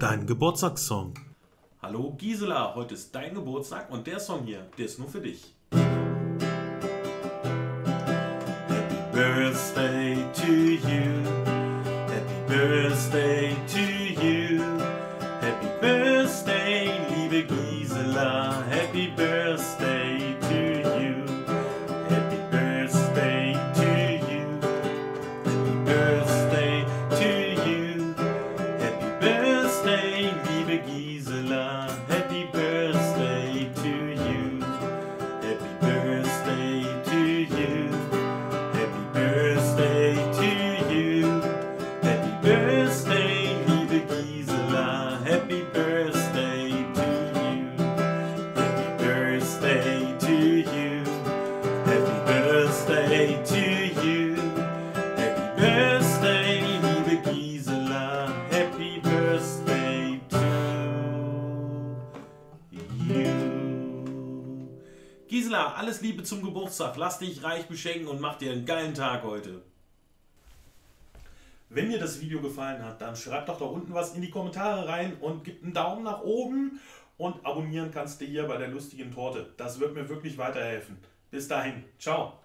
dein Geburtstagssong. Hallo Gisela, heute ist dein Geburtstag und der Song hier, der ist nur für dich. Happy Birthday to you. Happy Birthday to you. Happy Birthday, liebe Gisela. Happy Birthday Birthday, liebe Gisela. Gisela, alles Liebe zum Geburtstag. Lass dich reich beschenken und mach dir einen geilen Tag heute. Wenn dir das Video gefallen hat, dann schreib doch da unten was in die Kommentare rein und gib einen Daumen nach oben und abonnieren kannst du hier bei der lustigen Torte. Das wird mir wirklich weiterhelfen. Bis dahin, ciao.